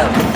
아!